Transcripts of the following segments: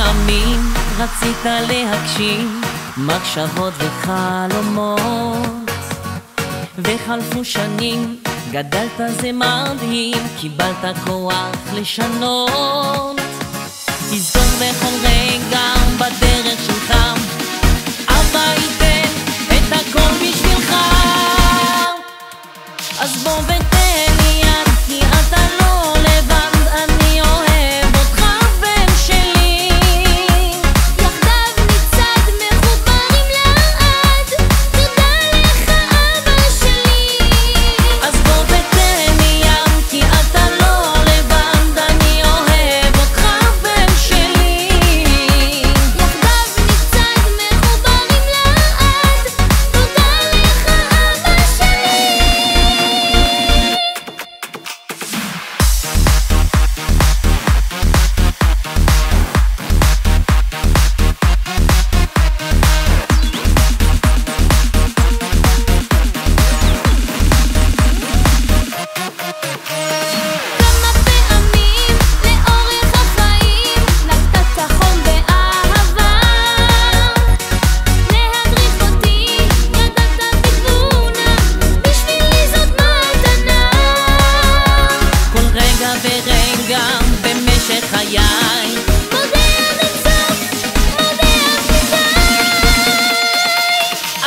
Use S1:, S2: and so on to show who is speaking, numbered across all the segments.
S1: פעמים רצית להגשים מחשבות וחלומות. וחלפו שנים, גדלת זה מדהים, קיבלת כוח לשנות. תזכור בכל רגע בדרך שלך אבא ייתן את הכל בשבילך. אז בוא ותן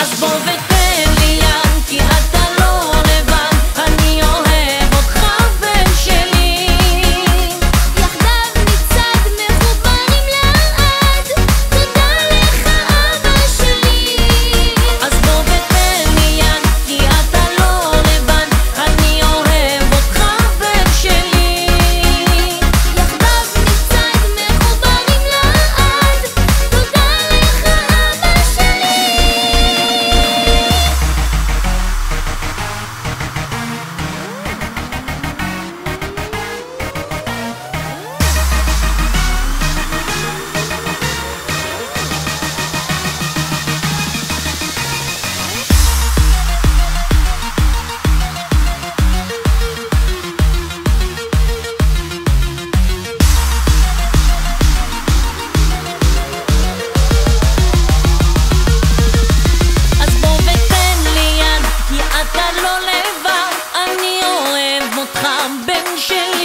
S1: As volver ocean